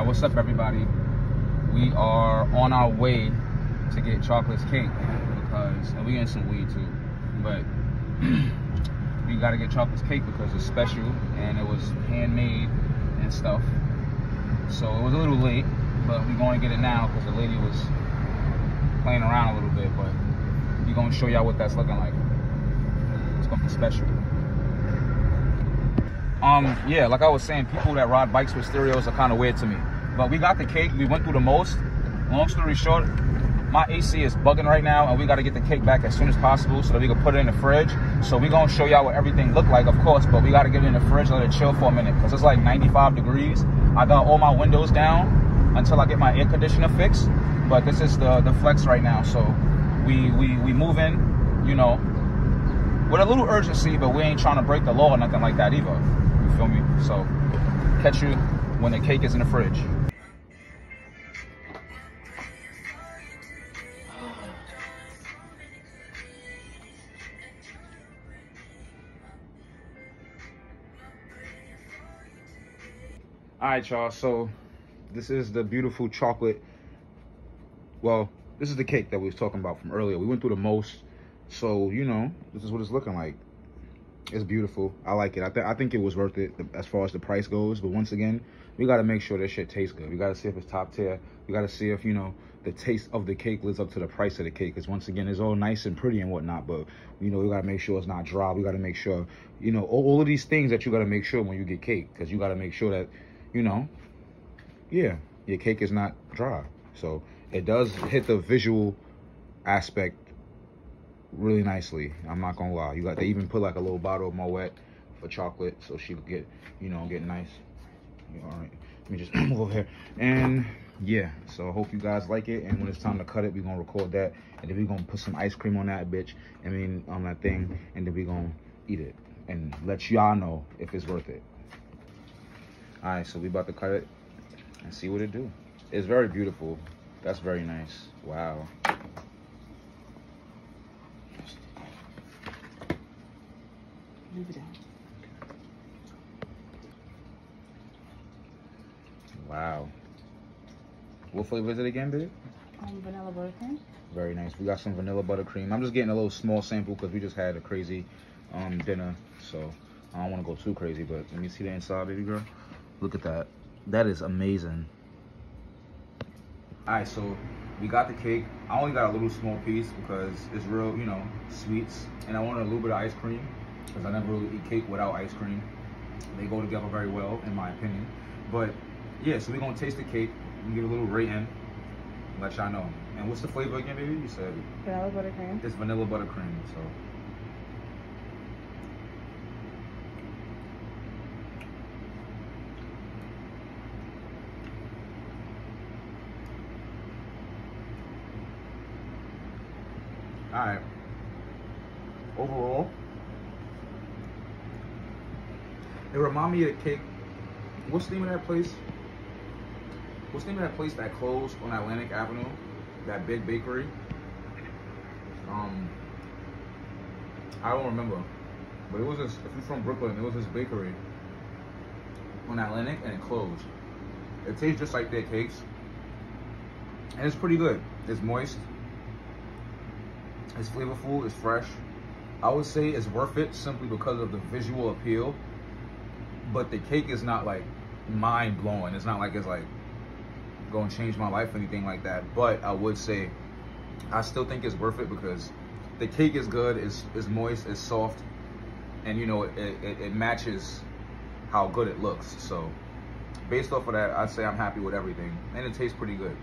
Alright, what's up everybody? We are on our way to get chocolate's cake because and we getting some weed too. But we gotta get chocolate's cake because it's special and it was handmade and stuff. So it was a little late, but we're going to get it now because the lady was playing around a little bit, but we're gonna show y'all what that's looking like. It's gonna be special. Um, yeah, like I was saying, people that ride bikes with stereos are kind of weird to me. But we got the cake. We went through the most. Long story short, my AC is bugging right now, and we got to get the cake back as soon as possible so that we can put it in the fridge. So we gonna show y'all what everything looked like, of course, but we got to get it in the fridge, let it chill for a minute, because it's like 95 degrees. I got all my windows down until I get my air conditioner fixed. But this is the the flex right now, so we we we move in, you know, with a little urgency, but we ain't trying to break the law or nothing like that either. Feel me? So catch you when the cake is in the fridge. All right, y'all. So this is the beautiful chocolate. Well, this is the cake that we was talking about from earlier. We went through the most. So, you know, this is what it's looking like. It's beautiful. I like it. I, th I think it was worth it as far as the price goes. But once again, we got to make sure this shit tastes good. We got to see if it's top tier. We got to see if, you know, the taste of the cake lives up to the price of the cake. Because once again, it's all nice and pretty and whatnot. But, you know, we got to make sure it's not dry. We got to make sure, you know, all, all of these things that you got to make sure when you get cake. Because you got to make sure that, you know, yeah, your cake is not dry. So it does hit the visual aspect really nicely. I'm not gonna lie. You got they even put like a little bottle of Moet for chocolate so she could get, you know, get nice. all right. Let me just move over here. And yeah, so I hope you guys like it. And when it's time to cut it, we're gonna record that. And then we're gonna put some ice cream on that bitch. I mean on that thing. And then we're gonna eat it. And let y'all know if it's worth it. Alright, so we about to cut it and see what it do. It's very beautiful. That's very nice. Wow. Move it down. Wow. What flavor is it again, babe? Um, vanilla buttercream. Very nice. We got some vanilla buttercream. I'm just getting a little small sample because we just had a crazy um, dinner. So I don't want to go too crazy, but let me see the inside, baby girl. Look at that. That is amazing. All right, so we got the cake. I only got a little small piece because it's real, you know, sweets. And I wanted a little bit of ice cream because I never really eat cake without ice cream. They go together very well, in my opinion. But yeah, so we're gonna taste the cake. and give a little rating. Let y'all know. And what's the flavor again, baby? You said Vanilla buttercream. it's vanilla buttercream. So All right. Overall, it remind me of cake. What's the name of that place? What's the name of that place that closed on Atlantic Avenue? That big bakery. Um, I don't remember, but it was this. If you're from Brooklyn, it was this bakery on Atlantic, and it closed. It tastes just like their cakes, and it's pretty good. It's moist. It's flavorful. It's fresh. I would say it's worth it simply because of the visual appeal. But the cake is not like mind blowing. It's not like it's like going to change my life or anything like that. But I would say I still think it's worth it because the cake is good. It's, it's moist. It's soft. And you know, it, it, it matches how good it looks. So based off of that, I'd say I'm happy with everything. And it tastes pretty good.